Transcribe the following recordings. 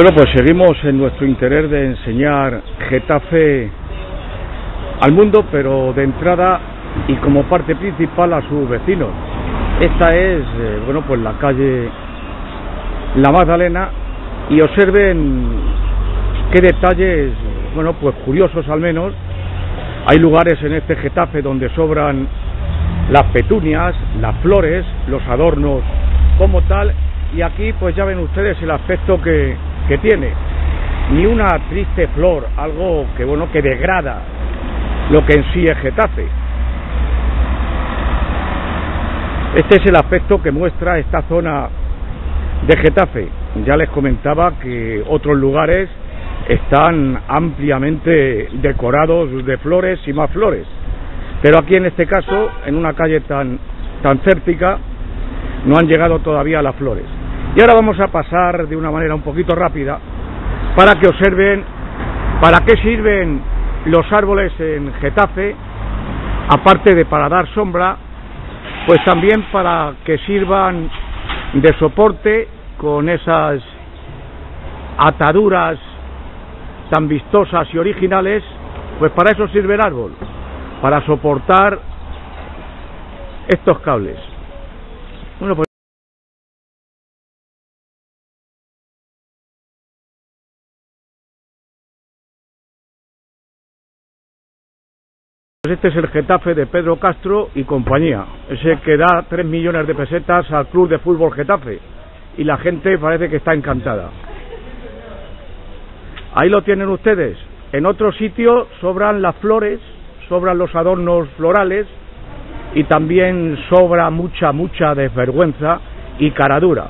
Bueno, pues seguimos en nuestro interés de enseñar Getafe al mundo, pero de entrada y como parte principal a sus vecinos. Esta es, eh, bueno, pues la calle La Magdalena y observen qué detalles, bueno, pues curiosos al menos. Hay lugares en este Getafe donde sobran las petunias, las flores, los adornos como tal, y aquí pues ya ven ustedes el aspecto que, que tiene. Ni una triste flor, algo que bueno que degrada lo que en sí es Getafe. Este es el aspecto que muestra esta zona de Getafe. Ya les comentaba que otros lugares están ampliamente decorados de flores y más flores. Pero aquí en este caso, en una calle tan, tan cértica, no han llegado todavía las flores. Y ahora vamos a pasar de una manera un poquito rápida para que observen para qué sirven los árboles en Getafe, aparte de para dar sombra, pues también para que sirvan de soporte con esas ataduras tan vistosas y originales, pues para eso sirve el árbol, para soportar estos cables. Bueno, pues Este es el Getafe de Pedro Castro y compañía, ese que da 3 millones de pesetas al Club de Fútbol Getafe y la gente parece que está encantada. Ahí lo tienen ustedes. En otro sitio sobran las flores, sobran los adornos florales y también sobra mucha, mucha desvergüenza y caradura.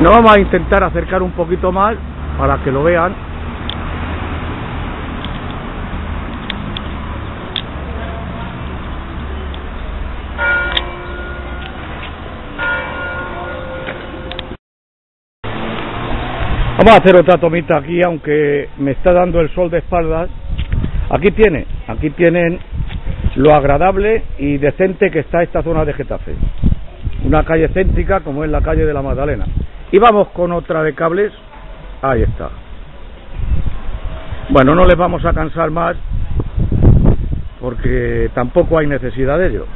No vamos a intentar acercar un poquito más para que lo vean. Vamos a hacer otra tomita aquí, aunque me está dando el sol de espaldas. Aquí tiene, aquí tienen lo agradable y decente que está esta zona de Getafe. Una calle céntrica como es la calle de la Magdalena. Y vamos con otra de cables Ahí está. Bueno, no les vamos a cansar más porque tampoco hay necesidad de ello.